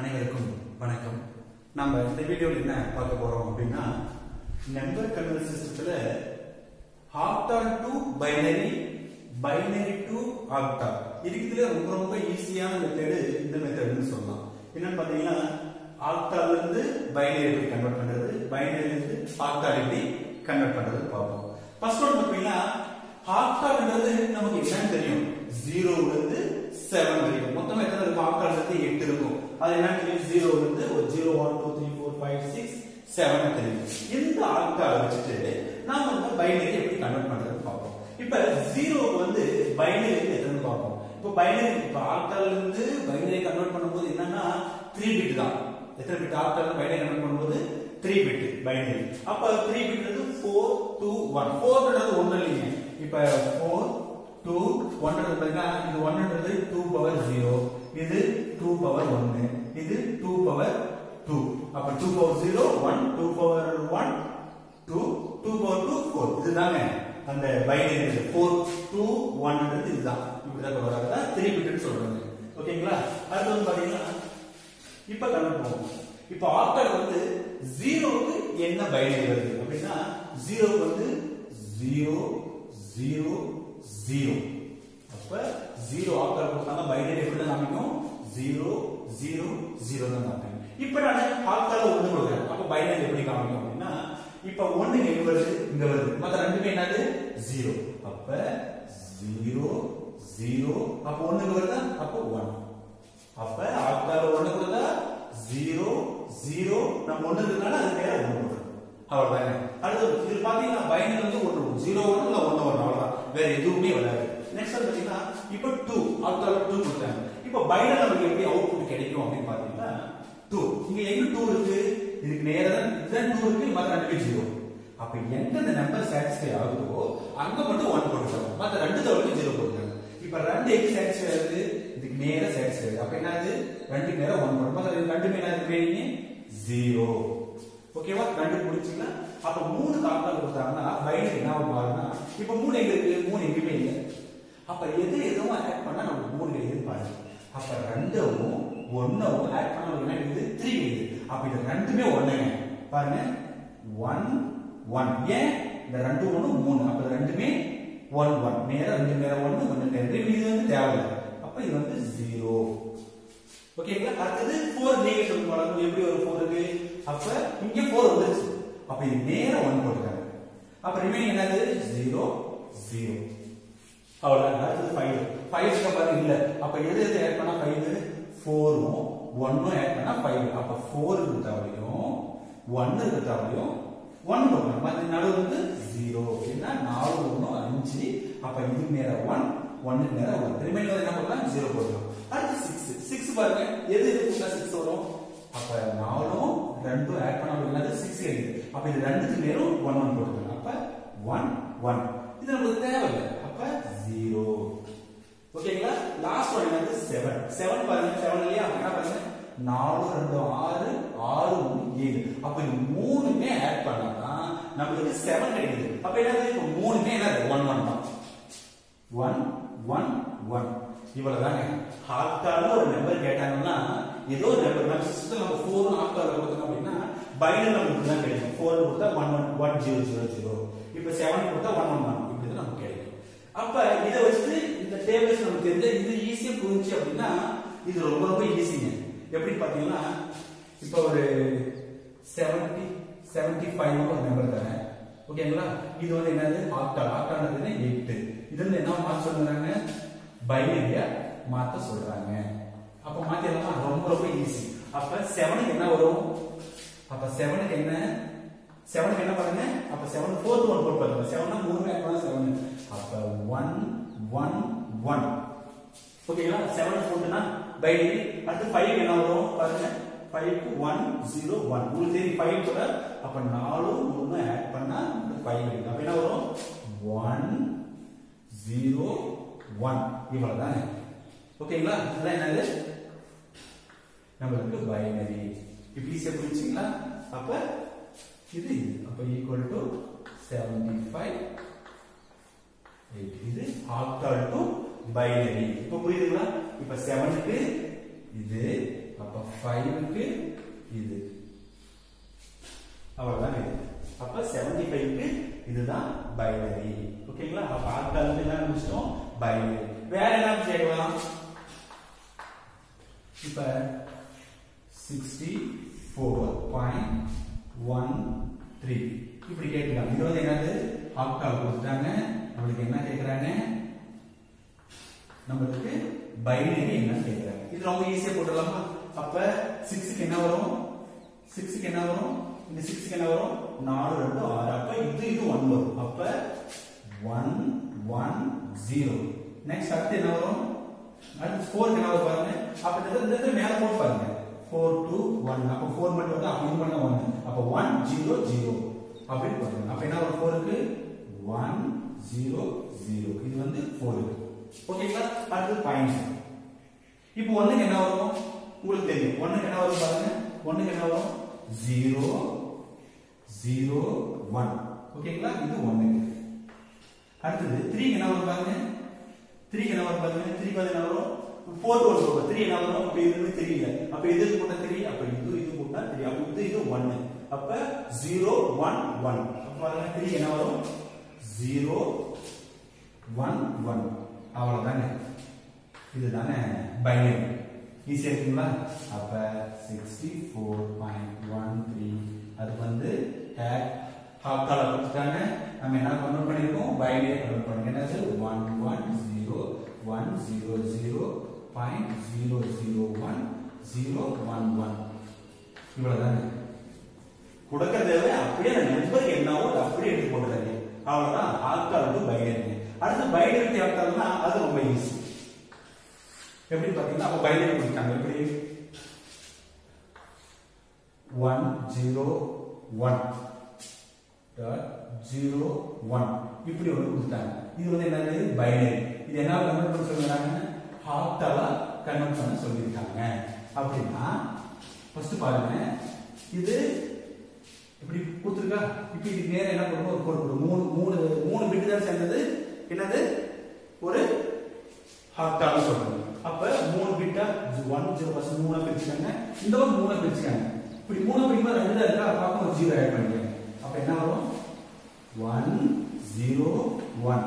அனைவருக்கும் வணக்கம். நம்ம இந்த வீடியோவில் என்ன பார்க்க போறோம் அப்படின்னா நம்பர் கன்வெர்ட் சிஸ்டத்துல octal to binary binary to octal இதுல ரொம்ப ரொம்ப ஈஸியான மெத்தடு இந்த மெத்தட்னு சொல்லலாம். என்னன்னு பாத்தீங்கன்னா ஆக்டால்ல இருந்து பைனரி எப்படி கன்வெர்ட் பண்றது பைனரில இருந்து ஆக்டால் எப்படி கன்வெர்ட் பண்றது பார்ப்போம். ஃபர்ஸ்ட் ஒன் பாத்தீங்கன்னா ஆக்டால்ன்றது நமக்கு என்னன்னு தெரியும்? ஜீரோல இருந்து செவன் வரைக்கும் மொத்தம் எத்தனை இருக்கும்? ஆக்டால் இருந்து எட்டு இருக்கும். அது என்ன தெரியும் ஜீரோல இருந்து ஒரு zero one two three four five six seven தெரியும் இந்த ஆக்டால் வச்சுட்டு நாம வந்து பைனரி எப்படி கன்வெர்ட் பண்றதுன்னு பார்ப்போம். இப்ப ஜீரோக்கு வந்து பைனரி எத்தனை பார்ப்போம். இப்போ பைனரி இப்போ ஆக்டால் இருந்து பைனரி கன்வெர்ட் பண்ணும்போது என்னன்னா த்ரீ பிட் தான். எத்தனை பிட் ஆக்டால் பைனரி கன்வெர்ட் பண்ணும்போது த்ரீ பிட் பைனரி அப்ப three bit four two one ஃபோர்ன்றது ஒன்று இல்லைங்க. இப்போ ஃபோர் டூ ஒன்றது பாத்தீங்கன்னா இது ஒன்ன்றது டூ பவர் ஜீரோ இது டூ பவர் ஒன்னு இது டூ பவர் டூ அப்ப two power zero one two power one two two power two four இதுதாங்க அந்த பைனரி ஃபோர் டூ ஒன்ன்றது இதுதான். இப்படிதான் வராது த்ரீ பிட்னு சொல்றாங்க. ஓகேங்களா? அடுத்து வந்து பாத்தீங்கன்னா இப்ப கணக்கு போவோம் இப்ப ஆக்டல் வந்து ஜீரோவுக்கு என்ன பைனரி வருது? அப்படின்னா ஜீரோவுக்கு வந்து ஜீரோ ஜீரோ ஜீரோ அப்ப ஜீரோ ஆக்டல் கொடுத்தாங்க பைனரி எப்படி காமிக்கும்? ஜீரோ ஜீரோ ஜீரோ தான் காமிக்கும். இப்ப நான் ஆக்டல் ஒண்ணு கொடுக்குறேன். அப்ப பைனரி எப்படி காமிக்கும் அப்படின்னா இப்ப ஒண்ணு எங்க வருது இங்க வருது. மத்த ரெண்டுமே என்னது? ஜீரோ அப்ப ஜீரோ ஜீரோ அப்ப ஒண்ணுக்கு வருதா? அப்ப ஒன் அப்ப ஆக்டால ஒண்ணு கொடுத்தா ஜீரோ ஜீரோ நம்ம ஒண்ணு இருக்கனால அது பேர ஒன்று போடுறோம் அவ்வளவுதாங்க அடுத்து இது பாத்தீங்கன்னா பைனரி வந்து ஒன்று ஜீரோ ஒன்று இல்ல ஒன்று ஒன்று வேற எதுவுமே வராது. நெக்ஸ்ட் வந்து பாத்தீங்கன்னா இப்போ டூ அடுத்த டூ கொடுத்தாங்க இப்போ பைனரி நமக்கு எப்படி அவுட்புட் கிடைக்கும் அப்படின்னு பாத்தீங்கன்னா டூ இங்க எங்க டூ இருக்கு? இதுக்கு நேரா இதுதான் டூ இருக்கு மற்ற ரெண்டு ஜீரோ அப்ப எங்க இந்த நம்பர் சாட்டிஸ்ஃபை ஆகுதோ அங்க மட்டும் ஒன் போட்டுருக்காங்க மற்ற ரெண்டு தவிர்த்து ஜீரோ போட்டுருக்காங்க இப்ப ரெண்டு எக்ஸ் சாட்டிஸ்ஃபை ஆகுது? இதுக்கு நேரா சாட்டிஸ்ஃபை ஆகுது. அப்ப என்னது? ரெண்டு நேரம் ஒன் போடும் மற்ற ரெண்டுமே என்ன இருக்கு? ஜீரோ ஓகேவா ரெண்டு பிடிச்சிங்களா அப்ப மூணு காப்பால் கொடுத்தாங்கன்னா பைனரி என்ன ஆகும் பாருன்னா இப்ப மூணு எங்க இருக்கு மூணு எங்கேயுமே இல்லை அப்ப எது எதுவும் நம்ம மூணு கிடைக்குதுன்னு பாருங்க. அப்ப ரெண்டும் ஒன்னவும் ஆட் பண்ண இது த்ரீ கிடைக்குது அப்ப இது ரெண்டுமே ஒண்ணுங்க பாருங்க. ஒன் ஒன் ஏன்? இந்த ரெண்டு ஒன்று மூணு. அப்ப ரெண்டுமே ஒன் ஒன் நேரம் ரெண்டு நேரம் ஒன்று ஒன்று நேரம் இது வந்து தேவையில்லை அப்ப இது வந்து ஜீரோ ஓகேங்களா அடுத்தது ஃபோர் நெகட்டிவ் வளரும் எப்படி ஒரு ஃபோர் இருக்கு. அப்ப இங்க ஃபோர் வந்துருச்சு. அப்ப இது நேரம் ஒன் போட்டுக்காங்க. அப்ப ரிமைனிங் என்னது? ஜீரோ ஜீரோ அவ்வளவுதான். அடுத்தது ஃபைவ் ஃபைவ் பாருங்க இல்ல. அப்ப எது எது ஆட் பண்ணா ஃபைவ் ஃபோரும் ஒன்னும் ஆட் பண்ணா ஃபைவ் அப்ப ஃபோர் இருக்கிறதாவையும் ஒன்னு இருக்கிறதாவையும் ஒன் கொடுக்கணும் அது நடுவு வந்து ஜீரோ அப்படின்னா நாலு ஒன்று அஞ்சு. அப்ப இது மேல ஒன் ஒன்னுக்கு மேல ஒன் ரிமைண்டர் என்ன பண்ணலாம் ஜீரோ போடலாம். அடுத்து சிக்ஸ் சிக்ஸ் பாருங்க. எது எது சிக்ஸ் வரும்? அப்ப நாலும் ரெண்டும் ஆட் பண்ண முடியாது சிக்ஸ் கிடைக்குது அப்ப இது ரெண்டுக்கு நேரம் ஒன் ஒன் போட்டுக்கலாம். அப்ப ஒன் ஒன் இது நமக்கு தேவையில்லை. அப்ப ஜீரோ ஓகேங்களா லாஸ்ட் ஒன் என்னது செவன் செவன் பாருங்க செவன் இல்லையா? என்ன பாருங்க நாலு ரெண்டு ஆறு ஆறு ஒன்று ஏழு. அப்ப இது மூணுமே ஆட் பண்ணாதான் நமக்கு செவன் கிடைக்குது. அப்ப என்னது? இப்ப மூணுமே என்னது? ஒன் ஒன் தான் ஒன் ஒன் ஒன் இவ்வளவுதாங்க ஆக்டால ஒரு நம்பர் கேட்டாங்கன்னா ஏதோ ஒரு நம்பர் நம்ம சிஸ்டம் நம்ம ஃபோர் ஆக்டால கொடுத்தோம் அப்படின்னா பைனல் நமக்கு தான் கிடைக்கும். ஃபோர் கொடுத்தா one one one zero zero zero இப்ப செவன் கொடுத்தா ஒன் ஒன் ஒன் இப்படி தான் நமக்கு கிடைக்கும். அப்ப இதை வச்சு இந்த தெரிஞ்ச இது ஈஸியா புரிஞ்சு அப்படின்னா இது ரொம்ப ரொம்ப ஈஸிங்க எப்படி பாத்தீங்கன்னா இப்ப ஒரு செவன்டி செவன்டி ஃபைவ் ஒரு நம்பர் தரேன். ஓகேங்களா இது வந்து என்னது? ஆக்டால் ஆக்டால் எட்டு. இது வந்து என்ன மாத்த சொல்றாங்க? பைனரியா மாத்த சொல்றாங்க. அப்ப மாத்திரலாம் ரொம்ப ரொம்ப ஈஸி அப்ப செவனுக்கு என்ன வரும்? அப்ப செவனுக்கு என்ன? செவனுக்கு என்ன பாருங்க. அப்ப செவன் ஃபோர்த் ஒன் போட்டு பாருங்க. செவன் மூணு செவன் அப்ப ஒன் ஒன் ஒன் ஓகேங்களா செவன் போட்டுனா டிகிரி அடுத்து ஃபைவ் என்ன வரும்? பாருங்க. ஃபைவ் ஒன் ஜீரோ ஒன் உங்களுக்கு தெரியும் ஃபைவ் கூட அப்ப நாலு ஒன்று ஆட் பண்ணா ஃபைவ் அப்ப என்ன வரும்? ஒன் ஜீரோ ஒன் இவ்வளவுதானே? ஓகேங்களா இதெல்லாம் என்னது? நம்மளுக்கு பைனரி இப்ப ஈஸியா புரிச்சுங்களா அப்ப இது இது. அப்ப ஈக்குவல் டு செவன்டி ஃபைவ் இது ஆக்டால் டு பைனரி இப்ப புரியுதுங்களா? இப்ப செவனுக்கு இது அப்ப ஃபைவுக்கு இது. அவ்வளவுதான் இது. அப்ப செவன்டி ஃபைவ்க்கு இதுதான் பைனரி ஓகேங்களா? அப்ப ஆட்கள் என்ன முடிச்சிட்டோம் பைனரி வேற என்ன சேர்க்கலாம் இப்ப 64.13 இப்படி கேட்கலாம். இது வந்து என்னது ஆக்டால் கொடுத்துட்டாங்க. நம்மளுக்கு என்ன கேட்கறாங்க நம்மளுக்கு பைனரி என்ன கேட்கிறாங்க இது ரொம்ப ஈஸியா போட்டுடலாமா? அப்ப சிக்ஸுக்கு என்ன வரும்? சிக்ஸுக்கு என்ன வரும்? இந்த சிக்ஸுக்கு என்ன வரும்? 4 2 6 அப்ப இது இது ஒன் வரும். அப்ப 1 1 0 நெக்ஸ்ட் அடுத்து என்ன வரும்? அடுத்து 4 என்ன வரும் பாருங்க. அப்ப இந்த மேல போட்டு பாருங்க. 4 2 1 அப்ப ஃபோர் மட்டும் வந்து அப்ப இது பண்ண ஒன் அப்ப ஒன் ஜீரோ ஜீரோ அப்படின்னு பாருங்க அப்ப என்ன வரும்? ஃபோருக்கு ஒன் ஜீரோ ஓகேங்களா அடுத்து பாயிண்ட் இப்போ ஒண்ணுக்கு என்ன வரும்? உங்களுக்கு தெரியும். ஒண்ணுக்கு என்ன வரும் பாருங்க. ஒண்ணுக்கு என்ன வரும்? 0 0 1 ஓகேங்களா இது ஒண்ணுக்கு. அடுத்தது 3 என்ன வரும் பாருங்க. 3 என்ன வரும் பாருங்க. 3 பாருங்க என்ன வரும்? 4 ஒரு சொல்றோம் 3 என்ன வரும்? அப்போ இது வந்து 3 இல்ல. அப்ப இது போட்டா 3 அப்ப இது இது போட்டா 3 அப்ப இது இது 1 அப்ப 0 1 1 அப்ப பாருங்க 3 என்ன வரும்? 0 1 1 அவ்வளவுதாங்க இதுதானே பைனரி. ஈஸியா இருக்குங்களா அப்ப 64.13 அது வந்து ஹாஃப் கால கொடுத்துட்டாங்க. நம்ம என்ன கன்வெர்ட் பண்ணிருக்கோம்? பைனரி கன்வெர்ட் பண்ணுங்க என்னது 110 100 point zero zero one zero one one இவ்வளவுதாங்க கொடுக்கறதே அப்படியே அந்த நம்பர் என்னவோ அதை அப்படியே எடுத்து போட்டுறாங்க அவ்வளவுதான். Octal to binary. அடுத்து பைனரி ஆக்டால்னா அது ரொம்ப ஈஸி எப்படி பாத்தீங்கன்னா அப்ப பைனரி கொடுத்தாங்க எப்படி? One zero one zero one இப்படி ஒன்று கொடுத்தாங்க இது வந்து என்னது? பைனரி. இது என்ன கன்வெர்ட் பண்ண சொல்லுறாங்க? ஹாப்டாலா கன்வெர்ட் பண்ண சொல்லியிருக்காங்க. அப்படின்னா ஃபர்ஸ்ட் பாருங்க. இது இப்படி கொடுத்துருக்கா? இப்போ இதுக்கு நேரம் என்ன பண்ணுவோம் ஒரு கோடு மூணு மூணு மூணு பிட்டு தான் சேர்ந்தது. என்னது? ஒரு ஹாப்டால் சொல்றாங்க அப்ப மூணு பிட்டா ஒன் ஜீரோ பர்சன்ட் மூணா பிரிச்சுக்காங்க. இந்த ஒரு மூணா பிரிச்சுக்காங்க. இப்படி மூணு பிரிக்கும்போது ரெண்டு தான் இருக்கா? பார்க்க ஒரு ஜீரோ ஆட் பண்ணிக்கோங்க. அப்ப என்ன வரும்? ஒன் ஜீரோ ஒன்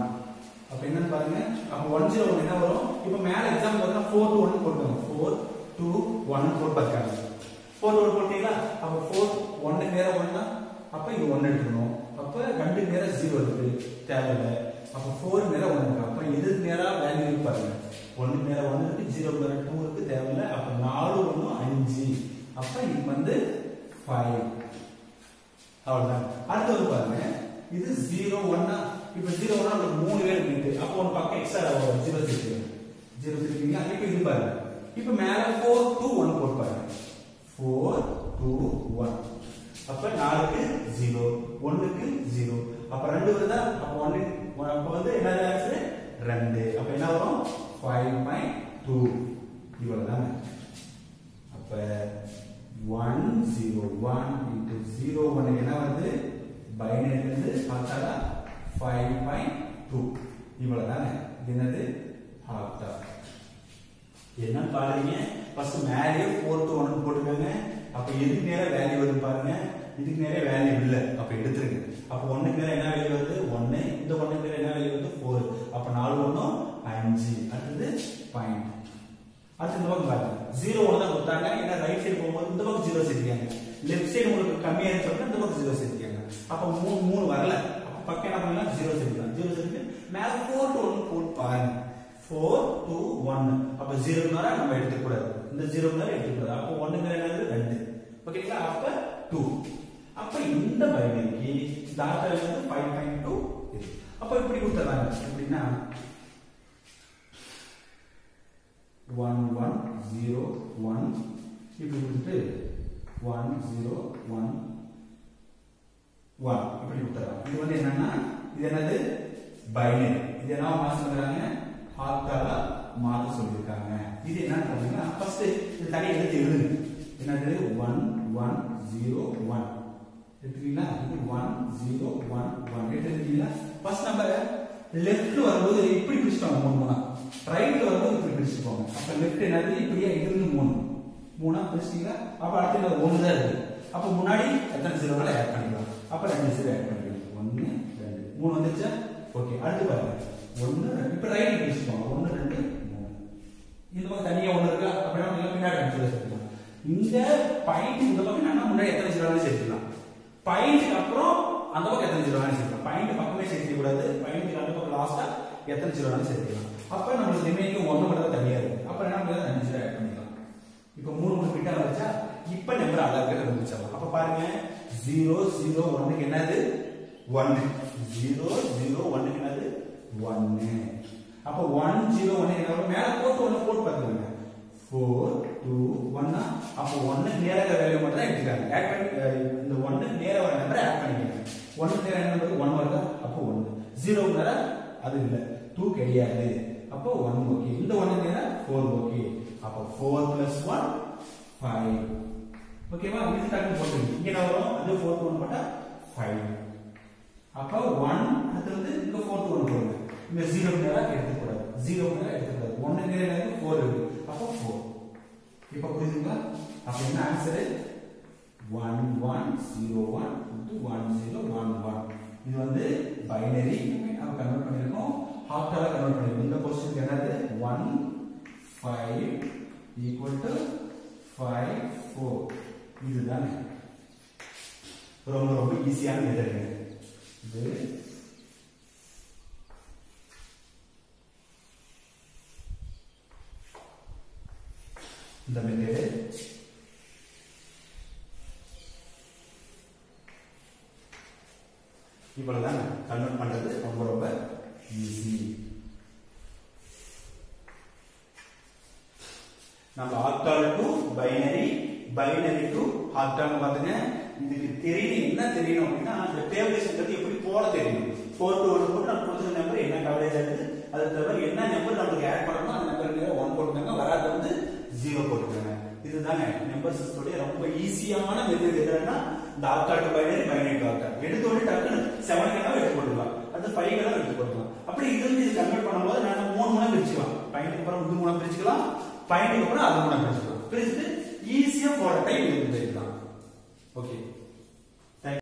அப்ப என்னன்னு பாருங்க. அப்ப ஒன் ஜீரோ ஒன் என்ன வரும்? இப்ப மேல எக்ஸாம் பார்த்தா ஃபோர் டூ ஒன் போட்டுருங்க ஃபோர் டூ ஒன் போட்டு பார்த்தாங்க ஃபோர் ஒன் போட்டீங்களா? அப்ப ஃபோர் ஒன்னு நேரம் ஒன்னா அப்ப இது ஒன்னு எடுக்கணும் அப்ப ரெண்டு நேரம் ஜீரோ இருக்கு. தேவையில்லை. அப்போ ஃபோர் மேலே ஒன்று இருக்கு. அப்போ எதுக்கு நேராக வேல்யூ இருக்கு பாருங்க. ஒன்று மேலே ஒன்று இருக்கு ஜீரோ மேலே டூ இருக்கு தேவையில்லை. அப்போ நாலு ஒன்று அஞ்சு. அப்போ இது வந்து ஃபைவ் அவ்வளோதான் அடுத்தது பாருங்க. இது ஜீரோ ஒன்னா இப்போ ஜீரோ ஒன்னா உங்களுக்கு மூணு பேர் இருக்கு அப்போ ஒன்று பக்கம் extra zero six zero six இப்போ இது பாருங்க. இப்போ மேலே ஃபோர் டூ ஒன் போட்டு பாருங்க ஃபோர் டூ ஒன் அப்ப நாலுக்கு ஜீரோ ஒண்ணுக்கு ஜீரோ அப்ப ரெண்டு வருதா அப்ப ஒன்னு அப்ப வந்து என்ன ஆன்சர் ரெண்டு அப்ப என்ன வரும் ஃபைவ் பாயிண்ட் டூ இவ்வளவுதாங்க அப்ப one zero one into zero one என்ன வருது பைனரி இருந்து பார்த்தாலா ஃபைவ் பாயிண்ட் டூ இவ்வளவுதானே? இது என்னது? ஆக்டா என்ன பாருங்க? ஃபர்ஸ்ட் மேலே ஃபோர் டூ ஒன் போட்டுக்கோங்க அப்ப எதுக்கு நேரம் வேல்யூ வருது பாருங்க. இதுக்கு நேரம் வேல்யூ இல்லை. அப்ப எடுத்துருங்க. அப்ப ஒன்னுக்கு நேரம் என்ன வேல்யூ வருது? ஒன்னு இந்த ஒண்ணுக்கு நேரம் என்ன வேல்யூ வருது? ஃபோர் அப்ப நாலு ஒண்ணும் அஞ்சு. அடுத்தது பாயிண்ட் அடுத்து இந்த பக்கம் பாருங்க. ஜீரோ ஒன்று தான் கொடுத்தாங்க. ஏன்னா ரைட் சைடு போகும்போது இந்த பக்கம் ஜீரோ சேர்த்துக்காங்க லெஃப்ட் சைடு உங்களுக்கு கம்மியா இருந்துச்சு இந்த பக்கம் ஜீரோ சேர்த்திக்காங்க அப்ப மூணு மூணு வரல. அப்ப பக்கம் என்ன பண்ணலாம்? ஜீரோ சேர்த்துக்கலாம் ஜீரோ சேர்த்து மேல ஃபோர் டு ஒன் போட்டு பாருங்க ஃபோர் டூ ஒன் அப்ப ஜீரோ நேரம் நம்ம எடுத்துக்கூடாது. இந்த ஜீரோ நேரம் எடுத்துக்கூடாது. அப்போ ஒண்ணுங்கிற என்னது ரெண்டு ஓகேங்களா அப்ப டூ அப்ப இந்த பைனரிக்கு இந்த வந்து ஃபைவ் பாயிண்ட் டூ அப்ப இப்படி கொடுத்துறாங்க எப்படின்னா ஒன் ஒன் ஜீரோ ஒன் இப்படி கொடுத்துட்டு ஒன் ஜீரோ ஒன் ஒன் இப்படி கொடுத்துறாங்க இது வந்து என்னன்னா இது என்னது? பைனரி. இது என்ன மாத்த சொல்றாங்க ஆக்டால மாத்த சொல்லியிருக்காங்க. இது என்ன பாத்தீங்கன்னா ஃபர்ஸ்ட் இந்த தனியாக எடுத்து எழுதுங்க என்னது? ஒன் ஒன் ஜீரோ ஒன் எடுத்துக்கீங்களா? இது ஒன் ஜீரோ ஒன் ஒன் எடுத்துக்கீங்களா? ஃபர்ஸ்ட் நம்ம லெஃப்ட் வரும்போது இப்படி பிடிச்சிட்டோம் மூணு மூணா. ரைட் வரும்போது இப்படி பிடிச்சிருப்பாங்க அப்ப லெஃப்ட் என்னது? இப்படியே இருந்து மூணு. மூணா பிரிச்சிட்டீங்களா அப்ப அடுத்து ஒன்று தான் இருக்கு. அப்ப முன்னாடி எத்தனை ஜீரோனால ஆட் பண்ணிக்கலாம். அப்ப ரெண்டு ஜீரோ ஆட் பண்ணிக்கலாம். ஒன்று ரெண்டு. மூணு வந்துருச்சா? ஓகே அடுத்து பாருங்க. ஒன்று ரெண்டு இப்போ ரைட் பிரிச்சுக்கோங்க ஒன்று ரெண்டு மூணு. இந்த பக்கம் தனியா ஒன்று இருக்கா? அப்படின்னா நீங்க பின்னாடி ரெண்டு சேர்த்துக்கலாம் இந்த பாயிண்ட் இந்த பக்கம் என்னன்னா முன்னாடி எத்தனை ஜீரோ சேர்த்துக்கலாம். பாயிண்ட்க்கு அப்புறம் அந்த பக்கம் எத்தனை ஜீரோ சேர்த்துக்கலாம். பாயிண்ட் பக்கமே சேர்க்க கூடாது. பாயிண்ட்க்கு அந்த பக்கம் லாஸ்டா எத்தனை ஜீரோ சேர்த்துக்கலாம். அப்ப நம்மளுக்கு ரிமைனிங் ஒன்று மட்டும் தான் தனியா இருக்கு. அப்ப என்ன பண்ணுறது அஞ்சு ஜீரோ ஆட் பண்ணிக்கலாம். இப்போ மூணு மூணு கிட்ட வந்துச்சா இப்போ நம்பர் அழகா கண்டுபிடிச்சிடலாம். அப்ப பாருங்க. ஜீரோ ஜீரோ ஒன்னுக்கு என்னது? ஒன் ஜீரோ ஜீரோ ஒன் ஒன்னு அப்ப ஒன் ஜீரோ ஒன்னு மேல போட்டு ஒன்னு போட்டு பார்த்துக்கோங்க. ஃபோர் டூ ஒன்னா அப்போ ஒன்னு நேராக வேல்யூ மட்டும் தான் எடுத்துக்காங்க. ஆட் பண்ணி இந்த ஒன்னு நேர வர நம்பரை ஆட் பண்ணிக்கோங்க. ஒன்னு நேர நம்பர் ஒன் வருதா? அப்போ ஒன்னு ஜீரோ நேர அது இல்ல. டூ கிடையாது. அப்போ ஒன் ஓகே இந்த ஒன்னு நேரம் ஃபோர் ஓகே அப்போ ஃபோர் பிளஸ் ஒன் ஃபைவ் ஓகேவா இது டக்கு போட்டுருங்க. இங்க என்ன வரும்? அது ஃபோர்த் ஒன் போட்டா ஃபைவ் அப்போ ஒன் அது வந்து இங்க ஃபோர்த் ஒன் போடுங்க. இந்த ஜீரோ நேரம் எடுத்துக்கூடாது. ஜீரோ நேரம் எடுத்துக்கூடாது. ஒன்னு நேரம் ஃபோர் இருக்கு. அப்போ ஃபோர் இப்போ புரியுதுங்களா அப்போ என்ன answer one one zero one one zero one one இது வந்து பைனரி நம்ம கன்வெர்ட் பண்ணியிருக்கோம். ஹாப்டால கன்வெர்ட் பண்ணியிருக்கோம். இந்த கொஸ்டின் என்னது? One five equal to five four இதுதானே. ரொம்ப ரொம்ப ஈஸியான மெத்தட் இது இந்த மெத்தடு இவ்வளவுதான் கன்வெர்ட் பண்றது ரொம்ப ரொம்ப ஈஸி நம்ம octal to binary binary to octal பாத்துங்க இதுக்கு தெரியணும். என்ன தெரியணும் அப்படின்னா அந்த டேபிள்ஸ்ன்றது எப்படி போட தெரியும் ஃபோர் டு ஒன் போட்டு நம்ம கொடுத்துருக்க நம்பர் என்ன கவரேஜ் ஆகுது? அது தவிர என்ன நம்பர் நம்மளுக்கு ஆட் அந்த நம்பர் நேரம் ஒன் போட்டுருக்காங்க வராது வந்து ஜீரோ போட்டுருக்காங்க இதுதாங்க நம்பர் சிஸ்டோடைய ரொம்ப ஈஸியான மெத்தட் எதுனா இந்த octal binary binary to octal உடனே டக்குன்னு செவன் கெல்லாம் எடுத்து போட்டுக்கலாம் அது ஃபைவ் கெல்லாம் எடுத்து போட்டுக்கலாம் அப்படி இது வந்து இது கன்வெர்ட் பண்ணும்போது நான் மூணு மூணா பிரிச்சுக்கலாம். பாயிண்ட்டுக்கு அப்புறம் இது மூணா பிரிச்சுக்கலாம். பாயிண்ட்டுக்கு அப்புறம் அது மூணா பிரிச்சுக்கலாம். பிரிச்சுட்டு ஈஸியா போட டைம் எடுத்து போயிடலாம் ஓகே